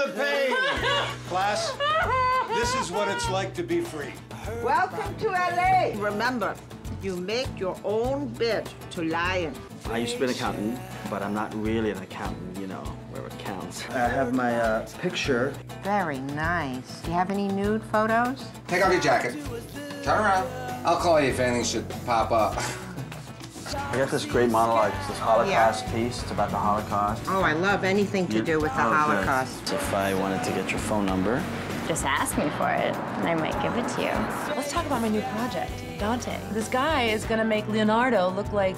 champagne! Class, this is what it's like to be free. Welcome to LA. Remember, you make your own bed to lie in. I used to be an accountant, but I'm not really an accountant, you know, where it counts. I have my uh, picture. Very nice. Do you have any nude photos? Take off your jacket. Turn around. I'll call you if anything should pop up. I got this great monologue. It's this Holocaust piece. It's about the Holocaust. Oh, I love anything to You- do with the oh, good. Holocaust. If I wanted to get your phone number, Just ask me for it, and I might give it to you. Let's talk about my new project, Dante. This guy is gonna make Leonardo look like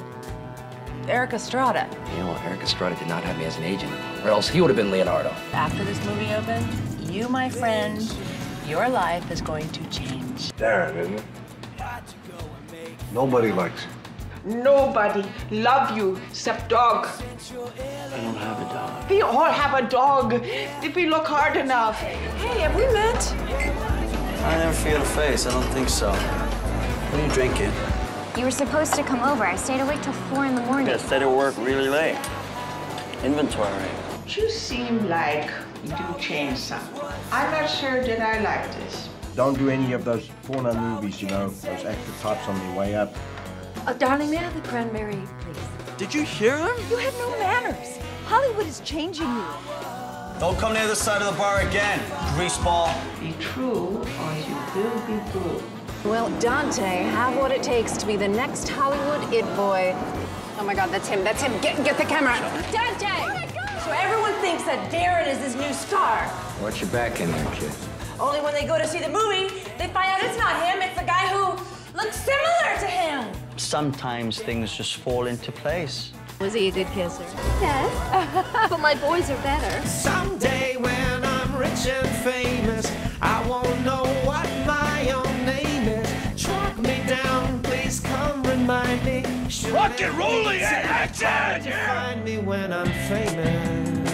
Erik Estrada. You know, Erik Estrada did not have me as an agent, or else he would have been Leonardo. After this movie opens, you, my friend, your life is going to change. Darren, isn't it? Nobody likes you. Nobody love you except dog. I don't have a dog. We all have a dog if we look hard enough. Hey, have we met? I never forget a face. I don't think so. What are you drinking? You were supposed to come over. I stayed awake till four in the morning. Yeah, stayed at work really late. Inventory. You seem like you do change some. I'm not sure that I like this. Don't do any of those porno movies, you know, those extra types on the way up. Uh, darling, may I have the cranberry, please? Did you hear him? You have no manners. Hollywood is changing you. Don't come near the side of the bar again, greaseball. Be true or you will be fooled. Well, Dante, have what it takes to be the next Hollywood it boy. Oh my God, that's him. That's him. Get get the camera. Dante! Oh So everyone thinks that Darren is his new star. Watch your back in there, kid. Only when they go to see the movie, they find out it's not him. It's the guy who Sometimes things just fall into place. Was he a good kisser? Yes, but my boys are better. Someday when I'm rich and famous, I won't know what my own name is. Track me down, please come remind me. Rock and rolling action! Find me when I'm famous.